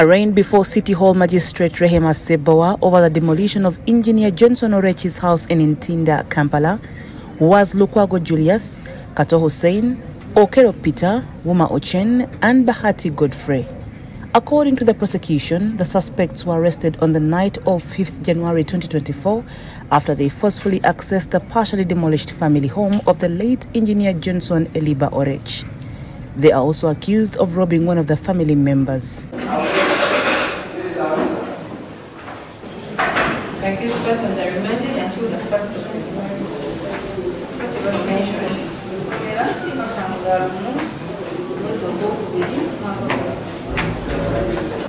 Arraigned before City Hall Magistrate Rehema Sebowa over the demolition of engineer Johnson Orechi's house in Ntinda, Kampala, was Lukwago Julius, Kato Hussein, Okero Peter, Wuma Ochen, and Bahati Godfrey. According to the prosecution, the suspects were arrested on the night of 5th January 2024 after they forcefully accessed the partially demolished family home of the late engineer Johnson Eliba Orech. They are also accused of robbing one of the family members. Until the first of.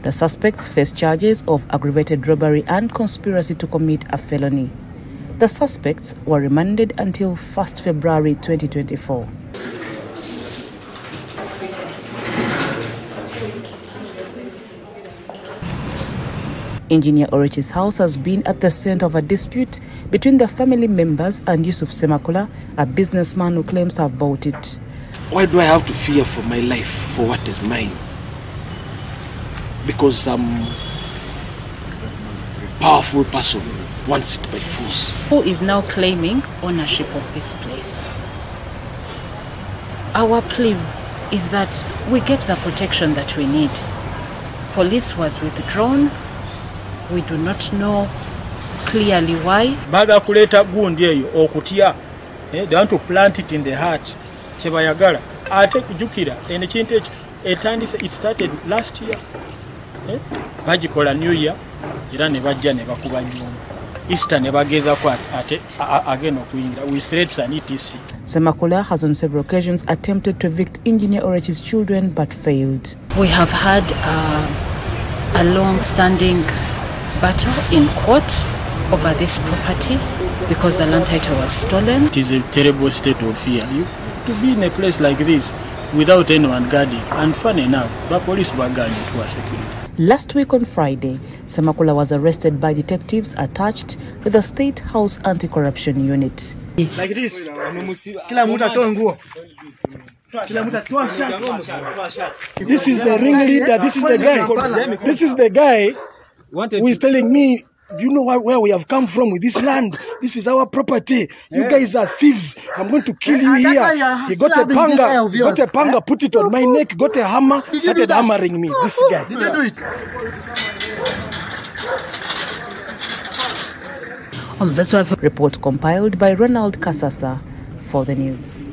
The suspects face charges of aggravated robbery and conspiracy to commit a felony. The suspects were remanded until 1st February 2024. Engineer Orechi's house has been at the center of a dispute between the family members and Yusuf Semakula, a businessman who claims to have bought it. Why do I have to fear for my life for what is mine? Because some powerful person wants it by force. who is now claiming ownership of this place. Our plea is that we get the protection that we need. Police was withdrawn. We do not know clearly why. baagala kuleeta gundi eyo okutya Eh, they want to plant it in the heart kyebayagala ate kujukira eno ekintu ekyo etandise it started last year Eh, bagikola new year era ne bajja ne bakuba nyumba easter ne bagezako ate agenda okuyingira with threats and etc Semakola has on several occasions attempted to evict Engineer Orechi's children but failed. We have had uh, a long standing battle in court over this property because the land title was stolen. it is a terrible state of fear. You, to be in a place like this without anyone guarding and fun enough the police were guarding to our security. Last week on Friday, Samakula was arrested by detectives attached to the State House Anti-Corruption Unit. like this. Kila mtu atoe nguo. This is the ringleader. This is the guy. This is the guy who is telling me do you know where, where we have come from with this land? This is our property. You guys are thieves. I'm going to kill you here. he got a panga got a panga put it on my neck got a hammer started hammering me this guy. Um, that's why Report compiled by Ronald Kasasa for the news.